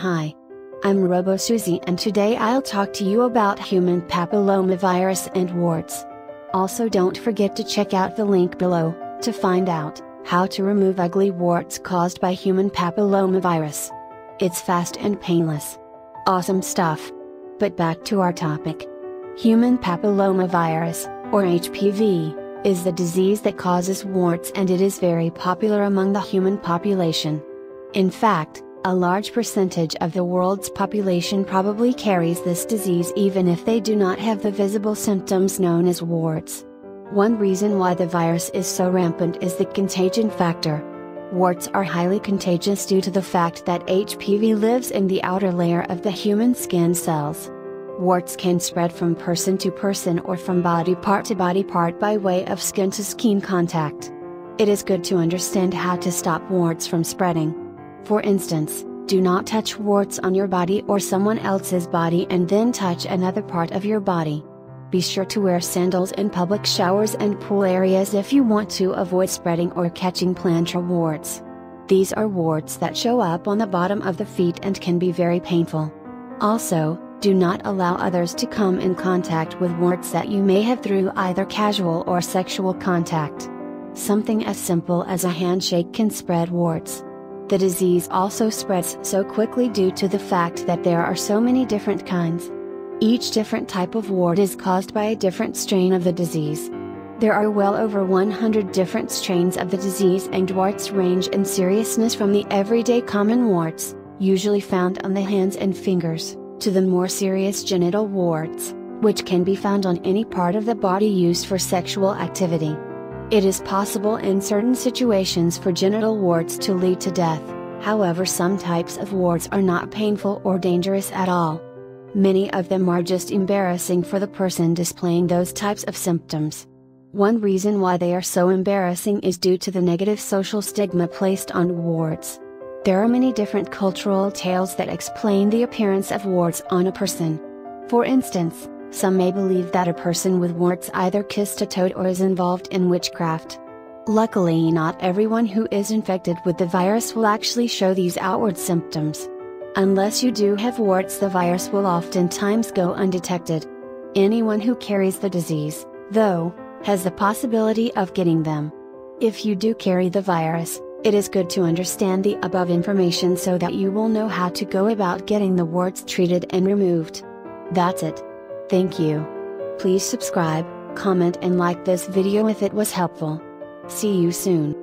Hi. I'm Robo Suzie and today I'll talk to you about human papillomavirus and warts. Also don't forget to check out the link below, to find out, how to remove ugly warts caused by human papillomavirus. It's fast and painless. Awesome stuff. But back to our topic. Human papillomavirus, or HPV, is the disease that causes warts and it is very popular among the human population. In fact, a large percentage of the world's population probably carries this disease even if they do not have the visible symptoms known as warts. One reason why the virus is so rampant is the contagion factor. Warts are highly contagious due to the fact that HPV lives in the outer layer of the human skin cells. Warts can spread from person to person or from body part to body part by way of skin to skin contact. It is good to understand how to stop warts from spreading. For instance, do not touch warts on your body or someone else's body and then touch another part of your body. Be sure to wear sandals in public showers and pool areas if you want to avoid spreading or catching plantar warts. These are warts that show up on the bottom of the feet and can be very painful. Also, do not allow others to come in contact with warts that you may have through either casual or sexual contact. Something as simple as a handshake can spread warts. The disease also spreads so quickly due to the fact that there are so many different kinds. Each different type of wart is caused by a different strain of the disease. There are well over 100 different strains of the disease and warts range in seriousness from the everyday common warts, usually found on the hands and fingers, to the more serious genital warts, which can be found on any part of the body used for sexual activity. It is possible in certain situations for genital warts to lead to death, however, some types of warts are not painful or dangerous at all. Many of them are just embarrassing for the person displaying those types of symptoms. One reason why they are so embarrassing is due to the negative social stigma placed on warts. There are many different cultural tales that explain the appearance of warts on a person. For instance, some may believe that a person with warts either kissed a toad or is involved in witchcraft. Luckily, not everyone who is infected with the virus will actually show these outward symptoms. Unless you do have warts, the virus will oftentimes go undetected. Anyone who carries the disease, though, has the possibility of getting them. If you do carry the virus, it is good to understand the above information so that you will know how to go about getting the warts treated and removed. That's it. Thank you. Please subscribe, comment and like this video if it was helpful. See you soon.